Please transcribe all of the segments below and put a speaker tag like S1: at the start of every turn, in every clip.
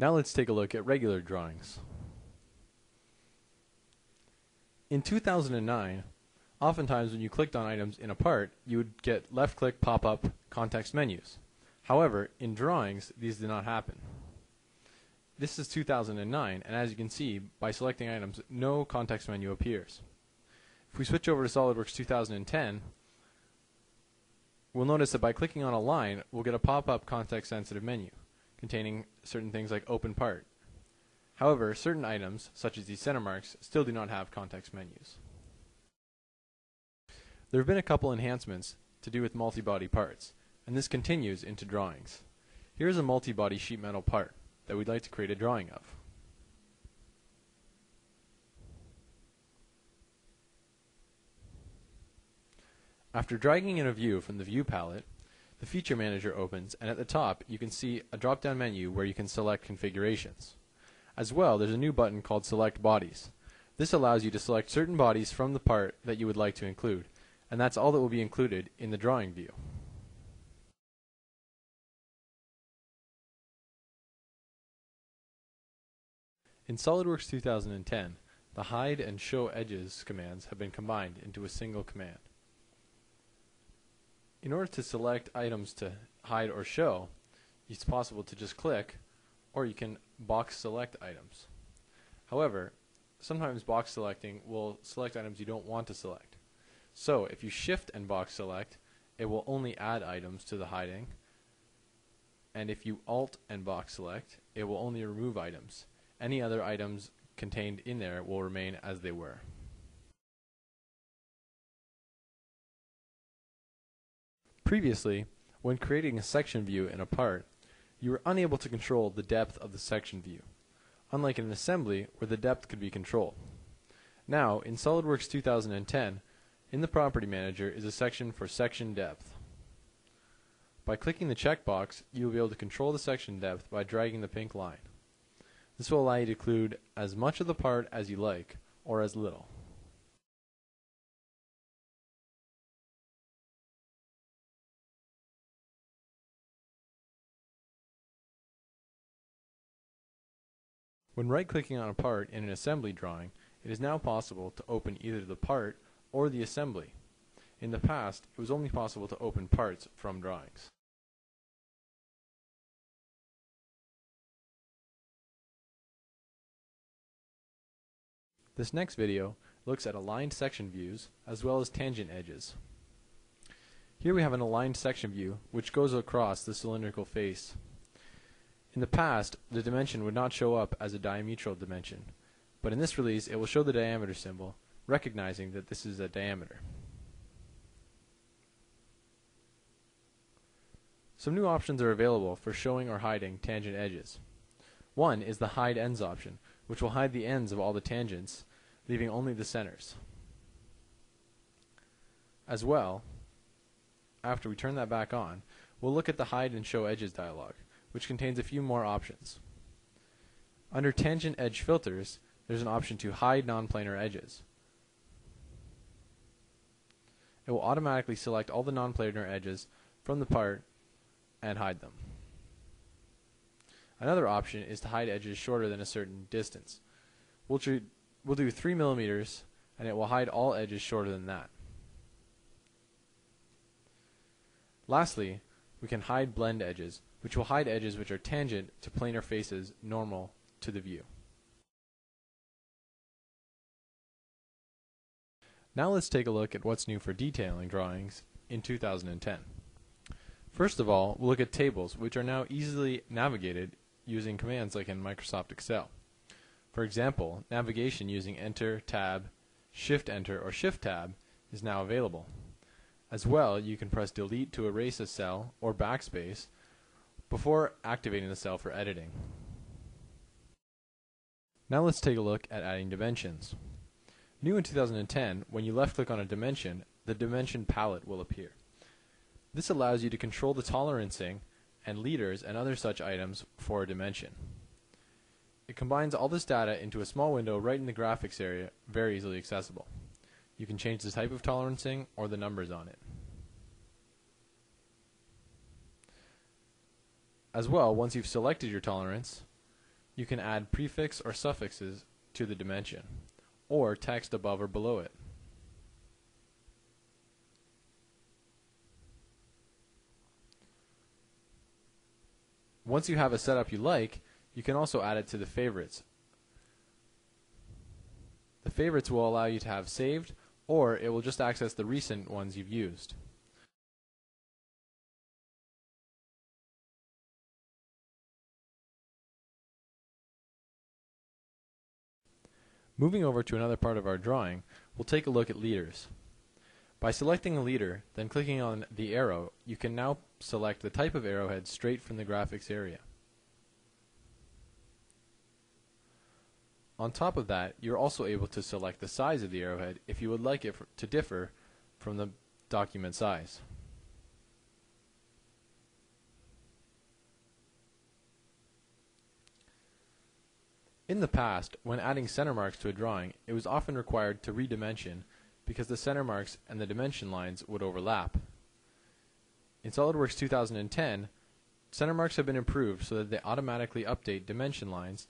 S1: Now let's take a look at regular drawings. In 2009, oftentimes when you clicked on items in a part, you would get left-click pop-up context menus. However, in drawings, these did not happen. This is 2009, and as you can see, by selecting items, no context menu appears. If we switch over to SOLIDWORKS 2010, we'll notice that by clicking on a line, we'll get a pop-up context-sensitive menu containing certain things like open part. However, certain items, such as these center marks, still do not have context menus. There have been a couple enhancements to do with multi-body parts, and this continues into drawings. Here is a multi-body sheet metal part that we'd like to create a drawing of. After dragging in a view from the View palette, the Feature Manager opens, and at the top you can see a drop-down menu where you can select configurations. As well, there's a new button called Select Bodies. This allows you to select certain bodies from the part that you would like to include, and that's all that will be included in the drawing view. In SOLIDWORKS 2010, the Hide and Show Edges commands have been combined into a single command. In order to select items to hide or show, it's possible to just click, or you can box select items. However, sometimes box selecting will select items you don't want to select. So if you shift and box select, it will only add items to the hiding. And if you alt and box select, it will only remove items. Any other items contained in there will remain as they were. Previously, when creating a section view in a part, you were unable to control the depth of the section view, unlike in an assembly where the depth could be controlled. Now, in SOLIDWORKS 2010, in the Property Manager is a section for section depth. By clicking the checkbox, you will be able to control the section depth by dragging the pink line. This will allow you to include as much of the part as you like, or as little. When right-clicking on a part in an assembly drawing, it is now possible to open either the part or the assembly. In the past, it was only possible to open parts from drawings. This next video looks at aligned section views as well as tangent edges. Here we have an aligned section view which goes across the cylindrical face. In the past, the dimension would not show up as a diametral dimension, but in this release it will show the diameter symbol, recognizing that this is a diameter. Some new options are available for showing or hiding tangent edges. One is the Hide Ends option, which will hide the ends of all the tangents, leaving only the centers. As well, after we turn that back on, we'll look at the Hide and Show Edges dialog, which contains a few more options. Under Tangent Edge Filters, there's an option to hide non-planar edges. It will automatically select all the non-planar edges from the part and hide them. Another option is to hide edges shorter than a certain distance. We'll, we'll do 3 millimeters, and it will hide all edges shorter than that. Lastly, we can hide blend edges, which will hide edges which are tangent to planar faces normal to the view. Now let's take a look at what's new for detailing drawings in 2010. First of all, we'll look at tables, which are now easily navigated using commands like in Microsoft Excel. For example, navigation using Enter, Tab, Shift Enter, or Shift Tab is now available. As well, you can press Delete to erase a cell or Backspace before activating the cell for editing. Now let's take a look at adding dimensions. New in 2010, when you left click on a dimension, the dimension palette will appear. This allows you to control the tolerancing and leaders and other such items for a dimension. It combines all this data into a small window right in the graphics area, very easily accessible. You can change the type of tolerancing or the numbers on it. As well, once you've selected your tolerance, You can add prefix or suffixes to the dimension, or text above or below it. Once you have a setup you like, you can also add it to the favorites. The favorites will allow you to have saved, or it will just access the recent ones you've used. Moving over to another part of our drawing, we'll take a look at leaders. By selecting a leader, then clicking on the arrow, you can now select the type of arrowhead straight from the graphics area. On top of that, you're also able to select the size of the arrowhead if you would like it to differ from the document size. In the past, when adding center marks to a drawing, it was often required to redimension because the center marks and the dimension lines would overlap. In SOLIDWORKS 2010, center marks have been improved so that they automatically update dimension lines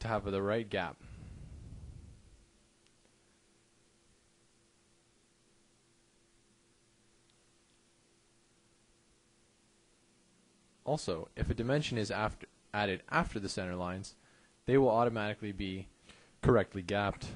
S1: to have the right gap. Also, if a dimension is after, added after the center lines, they will automatically be correctly gapped.